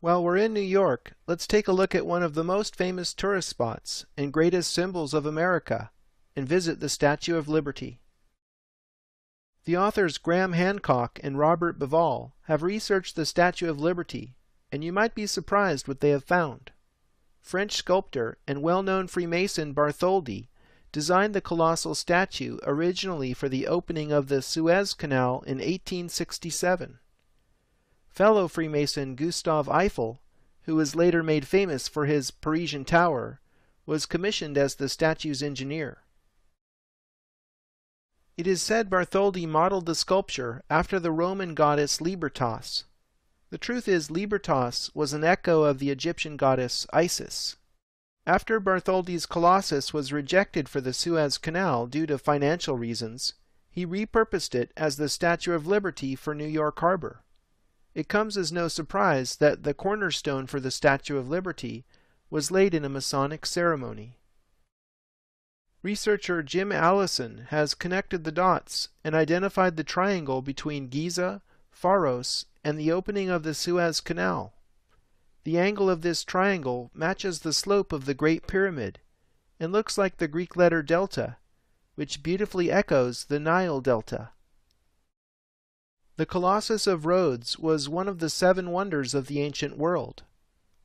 While we're in New York, let's take a look at one of the most famous tourist spots and greatest symbols of America and visit the Statue of Liberty. The authors Graham Hancock and Robert Bauval have researched the Statue of Liberty, and you might be surprised what they have found. French sculptor and well-known Freemason Bartholdi designed the colossal statue originally for the opening of the Suez Canal in 1867. Fellow Freemason Gustave Eiffel, who was later made famous for his Parisian Tower, was commissioned as the statue's engineer. It is said Bartholdi modeled the sculpture after the Roman goddess Libertas. The truth is Libertas was an echo of the Egyptian goddess Isis. After Bartholdi's Colossus was rejected for the Suez Canal due to financial reasons, he repurposed it as the Statue of Liberty for New York Harbor. It comes as no surprise that the cornerstone for the Statue of Liberty was laid in a Masonic ceremony. Researcher Jim Allison has connected the dots and identified the triangle between Giza, Pharos, and the opening of the Suez Canal. The angle of this triangle matches the slope of the Great Pyramid and looks like the Greek letter delta, which beautifully echoes the Nile Delta. The Colossus of Rhodes was one of the seven wonders of the ancient world.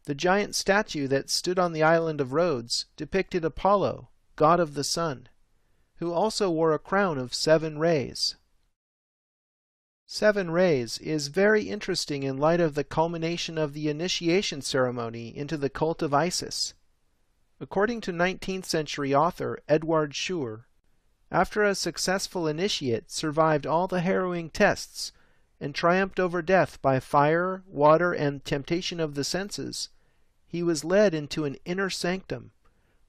The giant statue that stood on the island of Rhodes depicted Apollo, god of the sun, who also wore a crown of seven rays. Seven rays is very interesting in light of the culmination of the initiation ceremony into the cult of Isis. According to 19th century author Edward Schur, after a successful initiate survived all the harrowing tests and triumphed over death by fire, water, and temptation of the senses, he was led into an inner sanctum,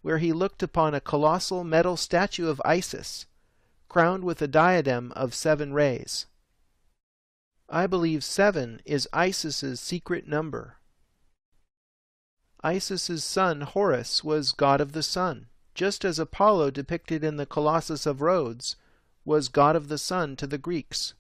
where he looked upon a colossal metal statue of Isis, crowned with a diadem of seven rays. I believe seven is Isis's secret number. Isis's son Horus was god of the sun, just as Apollo depicted in the Colossus of Rhodes was god of the sun to the Greeks.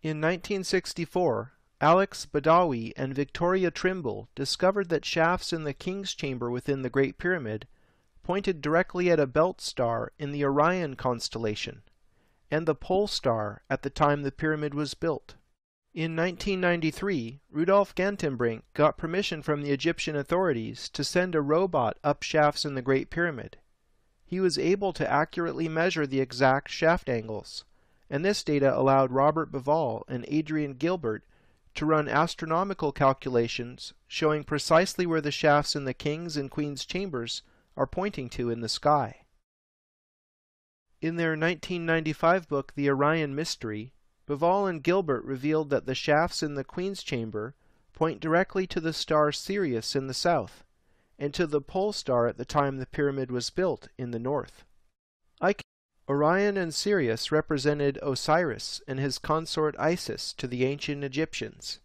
In 1964, Alex Badawy and Victoria Trimble discovered that shafts in the King's Chamber within the Great Pyramid pointed directly at a belt star in the Orion constellation, and the pole star at the time the pyramid was built. In 1993, Rudolf Gantenbrink got permission from the Egyptian authorities to send a robot up shafts in the Great Pyramid. He was able to accurately measure the exact shaft angles, and this data allowed Robert Bauval and Adrian Gilbert to run astronomical calculations showing precisely where the shafts in the King's and Queen's chambers are pointing to in the sky. In their 1995 book, The Orion Mystery, Bauval and Gilbert revealed that the shafts in the Queen's chamber point directly to the star Sirius in the south, and to the pole star at the time the pyramid was built in the north. Orion and Sirius represented Osiris and his consort Isis to the ancient Egyptians.